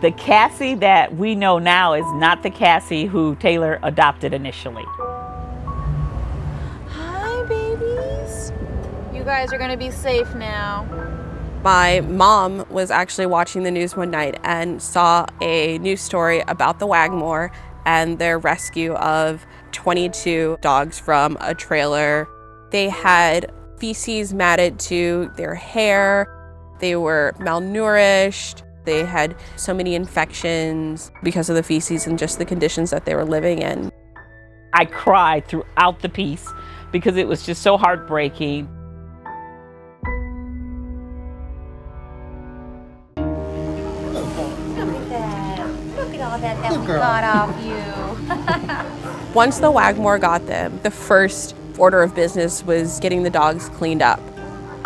The Cassie that we know now is not the Cassie who Taylor adopted initially. Hi, babies. You guys are gonna be safe now. My mom was actually watching the news one night and saw a news story about the Wagmore and their rescue of 22 dogs from a trailer. They had feces matted to their hair, they were malnourished, they had so many infections because of the feces and just the conditions that they were living in. I cried throughout the piece because it was just so heartbreaking. Look at that. Look at all that that we got off you. Once the Wagmore got them, the first order of business was getting the dogs cleaned up.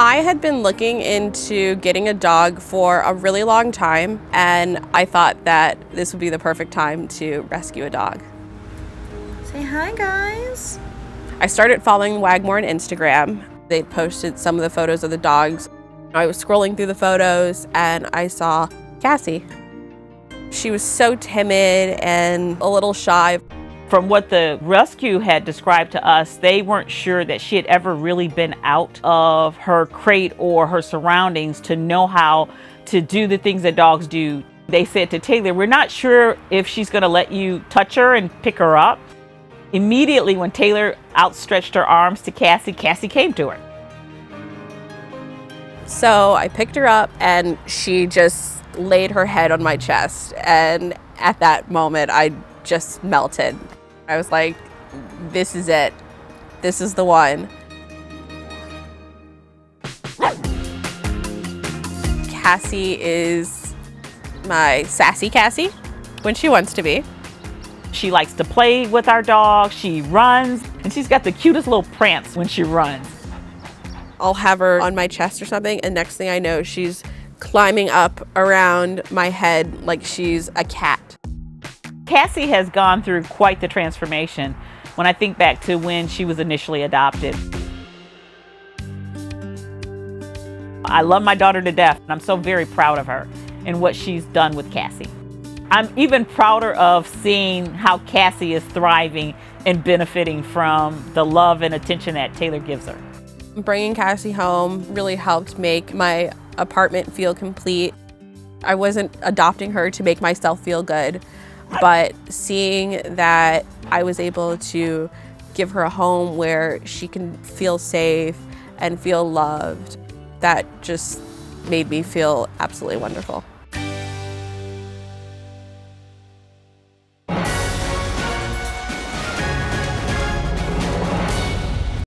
I had been looking into getting a dog for a really long time, and I thought that this would be the perfect time to rescue a dog. Say hi, guys. I started following Wagmore on Instagram. They posted some of the photos of the dogs. I was scrolling through the photos and I saw Cassie. She was so timid and a little shy. From what the rescue had described to us, they weren't sure that she had ever really been out of her crate or her surroundings to know how to do the things that dogs do. They said to Taylor, We're not sure if she's going to let you touch her and pick her up. Immediately, when Taylor outstretched her arms to Cassie, Cassie came to her. So I picked her up and she just laid her head on my chest. And at that moment, I just melted. I was like, this is it. This is the one. Cassie is my sassy Cassie when she wants to be. She likes to play with our dog. She runs, and she's got the cutest little prance when she runs. I'll have her on my chest or something, and next thing I know, she's climbing up around my head like she's a cat. Cassie has gone through quite the transformation when I think back to when she was initially adopted. I love my daughter to death, and I'm so very proud of her and what she's done with Cassie. I'm even prouder of seeing how Cassie is thriving and benefiting from the love and attention that Taylor gives her. Bringing Cassie home really helped make my apartment feel complete. I wasn't adopting her to make myself feel good, but seeing that I was able to give her a home where she can feel safe and feel loved, that just made me feel absolutely wonderful.